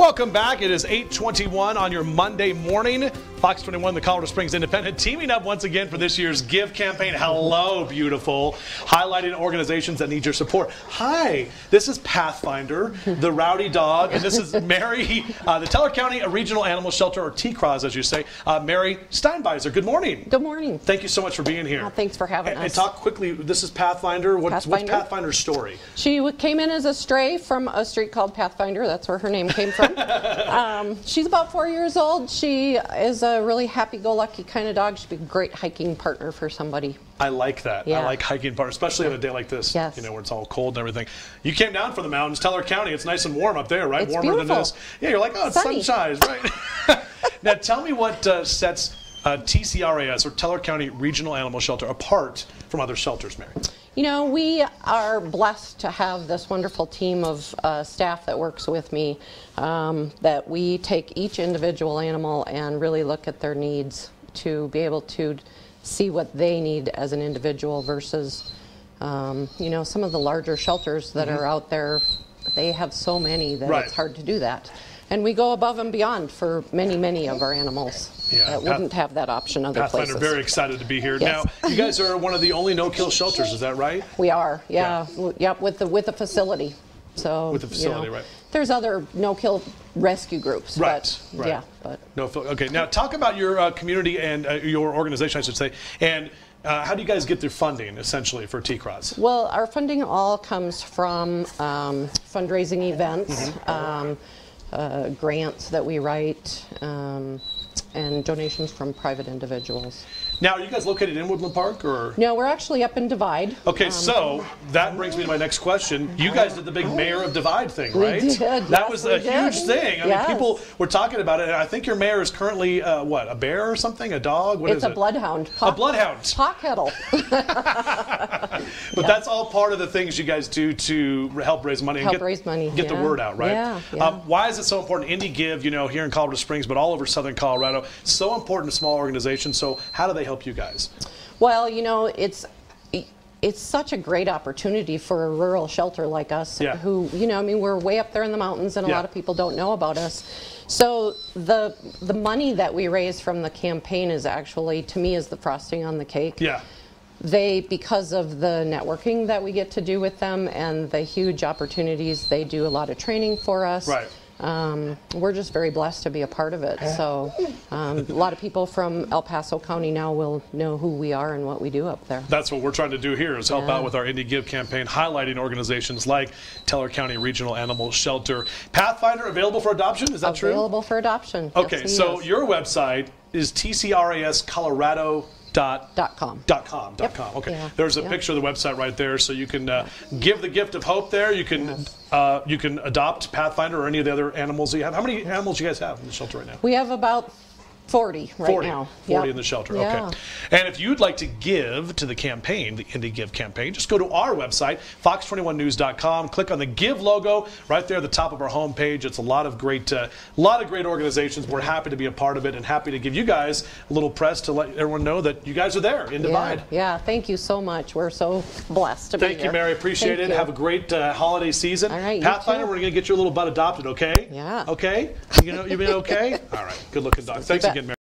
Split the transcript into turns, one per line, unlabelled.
Welcome back. It is 821 on your Monday morning. Fox 21, the Colorado Springs Independent, teaming up once again for this year's Give campaign. Hello, beautiful. Highlighting organizations that need your support. Hi, this is Pathfinder, the rowdy dog, and this is Mary, uh, the Teller County Regional Animal Shelter, or TCRAS, as you say. Uh, Mary Steinbeiser, good morning.
Good morning.
Thank you so much for being here.
Well, thanks for having
and,
us.
And talk quickly, this is Pathfinder. What's,
Pathfinder.
what's Pathfinder's story?
She came in as a stray from a street called Pathfinder. That's where her name came from. um, she's about four years old. She is a really happy-go-lucky kind of dog. She'd be a great hiking partner for somebody.
I like that. I like hiking part, especially on a day like this.
Yes.
You know, where it's all cold and everything. You came down from the mountains, Teller County. It's nice and warm up there, right?
It's
Warmer than this. Yeah, you're like, oh, it's
Sunny.
sunshine, right? now, tell me what uh, sets uh, TCRAS or Teller County Regional Animal Shelter apart from other shelters, Mary.
You know, we are blessed to have this wonderful team of uh, staff that works with me. Um, that we take each individual animal and really look at their needs to be able to see what they need as an individual versus, um, you know, some of the larger shelters that are out there. They have so many that.
Right.
it's hard to do that. And we go above and beyond for many, many of our animals
Yeah,
that
Path-
wouldn't have that option other
Pathfinder,
places.
very excited to be here.
Yes.
Now, you guys are one of the only no-kill shelters, is that right?
We are, yeah, W- yep, with the with the facility. So
With the
you
facility,
know,
right.
There's other no-kill rescue groups,
Right,
but
right.
yeah, but
No, okay. Now, talk about your uh, community and uh, your organization, I should say, and uh, how do you guys get their funding, essentially, for TCRAS?
well, our funding all comes from um, fundraising events,
Mm-hmm.
um, uh, grants that we write, um, and donations from private individuals.
Now, are you guys located in Woodland Park, or?
No, we're actually up in Divide.
Okay,
Um,
so that brings me to my next question. You guys did the big Mayor of Divide thing,
We
right?
did,
That
yes,
was a
did.
huge thing. I
Yes.
mean, people were talking about it, and I think your mayor is currently uh, what? A bear or something? A dog? What is
It's a
it?
bloodhound.
A bloodhound.
Pockettle.
But that's all part of the things you guys do to help raise money and
Help
get,
raise money,
get the word out, right?
Yeah, yeah.
Um, why is it so important? Indy Give, you know, here in Colorado Springs, but all over Southern Colorado, so important to small organizations. So, how do they help you guys?
Well, you know, it's it's such a great opportunity for a rural shelter like us
Yeah.
who, you know, I mean, we're way up there in the mountains and a
Yeah.
lot of people don't know about us. So the the money that we raise from the campaign is actually to me is the frosting on the cake.
Yeah.
They because of the networking that we get to do with them and the huge opportunities they do a lot of training for us.
Right.
Um, we're just very blessed to be a part of it. So, um, a lot of people from El Paso County now will know who we are and what we do up there.
That's what we're trying to do here is help
Yeah.
out with our Indy Give campaign, highlighting organizations like Teller County Regional Animal Shelter. Pathfinder available for adoption, is that true?
Available for adoption.
Okay,
Yes,
so
is.
your website is tcrascolorado.com.
Dot com.
Dot com. Dot
Yep.
com. Okay.
Yeah.
There's a
Yeah.
picture of the website right there, so you can uh, give the gift of hope there. You can uh, you can adopt Pathfinder or any of the other animals that you have. How many animals do you guys have in the shelter right now?
We have about 40 right
40,
now.
40
Yep.
in the shelter.
Yeah.
Okay. And if you'd like to give to the campaign, the Indy Give campaign, just go to our website, fox21news.com. Click on the Give logo right there at the top of our homepage. It's a lot of great, uh, lot of great organizations. We're happy to be a part of it and happy to give you guys a little press to let everyone know that you guys are there in Divide.
Yeah, yeah, thank you so much. We're so blessed to be
Thank
here.
you, Mary. Appreciate
Thank
it.
you.
Have a great uh, holiday season.
All right, you
Pathfinder, we're going to get your little butt adopted, okay?
Yeah.
Okay? You know, you been okay? All right. Good looking dog. Thanks
bet.
Again, Mary.